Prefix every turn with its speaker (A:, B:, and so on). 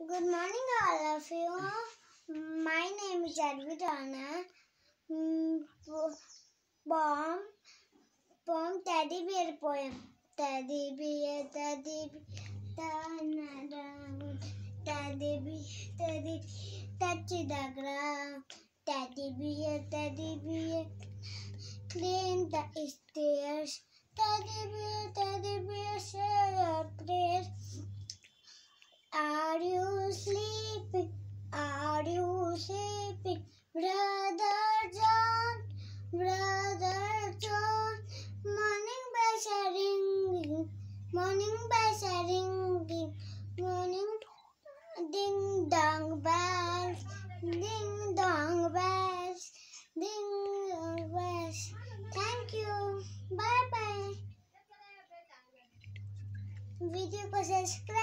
A: Good morning, all of you. My name is Arvidana. Poem, mm, poem Teddy Bear poem. Teddy bear, teddy bear, teddy bear, teddy touch the ground. Teddy bear, teddy bear, clean the stairs. Teddy bear, teddy bear, say your prayers. Are you sleeping? Are you sleeping? Brother John, Brother John. Morning bells are ringing, morning bells are ringing, morning ding dong bells, ding dong bells, ding dong bells. Thank you. Bye bye. Video को subscribe